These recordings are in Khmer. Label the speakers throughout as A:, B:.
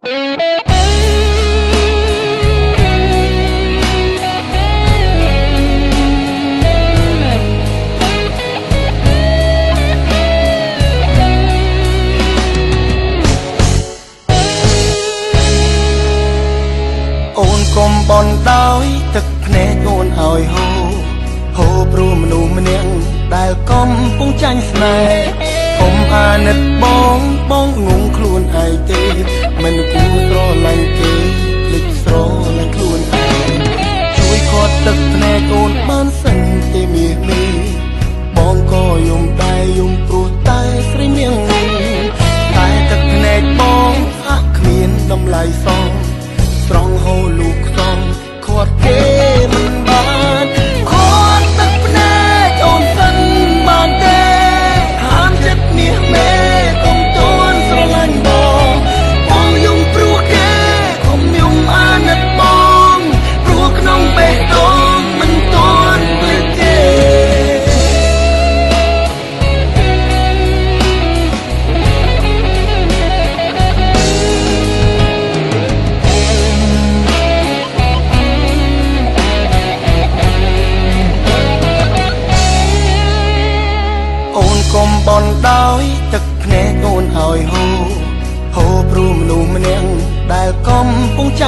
A: អូនកុំបនដោយទឹកភ្នែកអូនឲ្យហូរហូរព្រោះមនុស្សម្នាក់ដែលកំពុងចាញ់ស្នេហ៍កុំអាណិតបងបងងង ខ្លួនឯងទេ មិនគួរស្រឡាញ់គេភ្លេចស្រឡាញ់ខ្លួន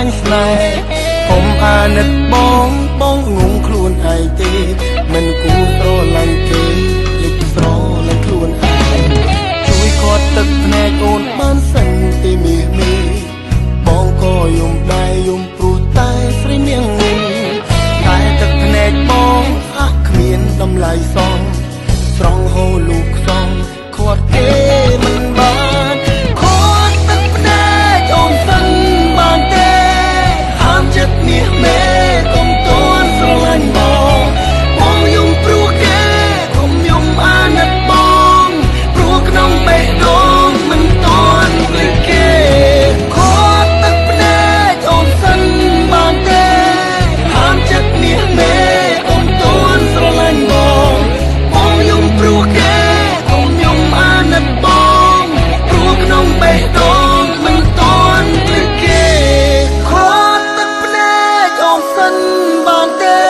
A: ចាញ់ស្នេហ៍កុំអាណិតបងបងងងខ្លួនឯងទេ មិនគួរស្រឡាញ់គេ the